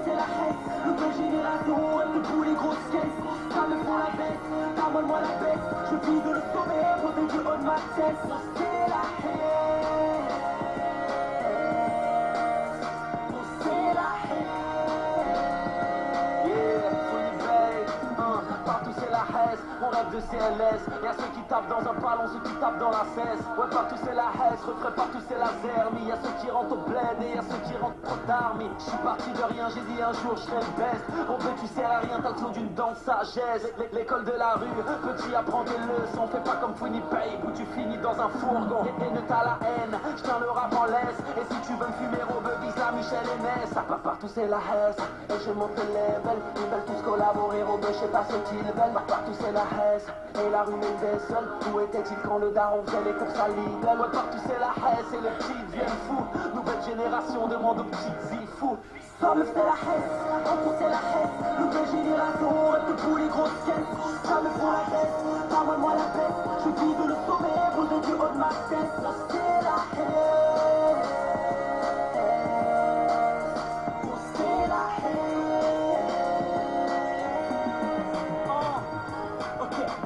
Que la baisse Je vis de le sommet, haut de ma tête on rêve de CLS. Y'a ceux qui tapent dans un ballon, ceux qui tapent dans la cesse. Ouais, partout c'est la haisse, refrain partout c'est la zermie. Y'a ceux qui rentrent au bled et y'a ceux qui rentrent trop tard. Mais je suis parti de rien, j'ai dit un jour je serai best. On veut, tu sers à rien, t'as le d'une danse sagesse. L'é- L'école de la rue, petit apprends des leçons. Fais pas comme Funny Babe où tu finis dans un fourgon. Et, ne t'as la haine, je tiens le rap en laisse. Et si tu veux me fumer, vise la Michel et Ness. Ça part partout c'est la haisse, et je monte le level. Collaborer, au je sais pas ce qu'ils veulent. Partout c'est la haisse, et la rue des seuls. Où était-il quand le daron faisait les courses à Lidl? Ouais, partout c'est la haisse, et les petits viennent fous. Nouvelle génération demande aux petites y fous. Ça me fait la haine, rembourser la haine Nouvelle génération, elle me fout les grosses caisses Ça me font la baisse, t'amène-moi la baisse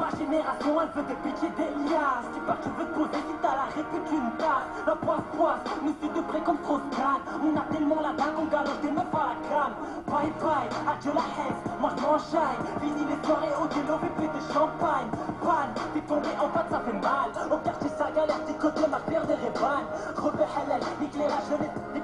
ma génération elle veut des des liasses Tu pars, tu veux te poser, si t'as la répute une tasse La poisse poisse, nous suis de près comme trop On a tellement la dalle qu'on galoche des meufs à la crâne. Bye bye, adieu la haine, moi je m'enchaîne Fini les soirées au délo, fait de champagne. Pan, t'es tombé en bas, ça fait mal. Au quartier ça galère, t'es côté ma paire des rébanes Repère halal, jeunesse Les petites les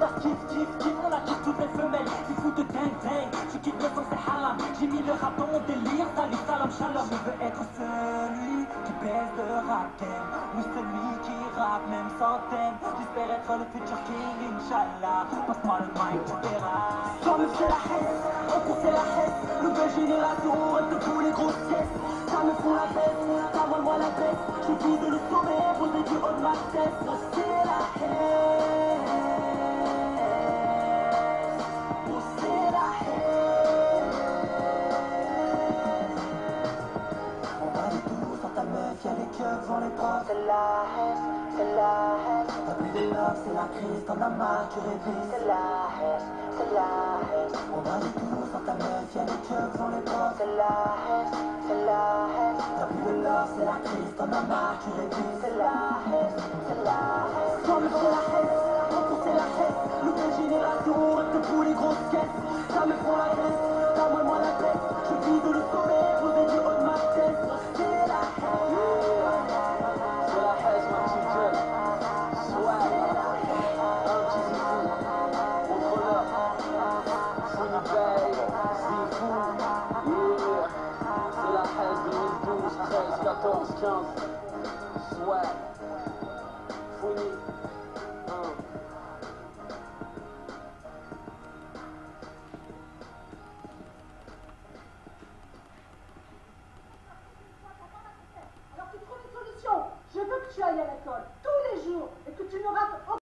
pétasses kiff kiff kiff On a kiff toutes les femelles, tu fous de dingue dingue Tu quittes le sang c'est haram J'ai mis le rap dans mon délire, salut salam shalom. Je veux être celui qui baisse de rap game Ou celui qui rappe même sans thème. J'espère être le futur king, Inch'Allah. Passe-moi le mic, tu verras. Ça me fait la haine, on fait la haine Nouvelle génération, elle te fout les grosses caisses Ça me fout la baisse, t'amène-moi la baisse Je vis de le sommet, posé du haut de ma tête. C'est la haine les C'est la haine, c'est la haine. T'as plus de love, c'est la crise, t'en as marre, tu révises C'est la haine, c'est la haine. On va les tous dans ta meuf, y'a les keufs dans les bras C'est la haine, c'est la haine. T'as plus de love, c'est la crise, t'en as marre, tu révises C'est la haine, c'est la haine. Comme c'est la haine, rembourser la haine Nouvelle génération, elle te fout les grosses caisses. Ça me font la baisse, Funny Bay, zifou, yeah. C'est la haisse 2012, 13, 14, 15. Swag, Funny. Alors tu trouves une solution. Je veux que tu ailles à l'école tous les jours et que tu ne rates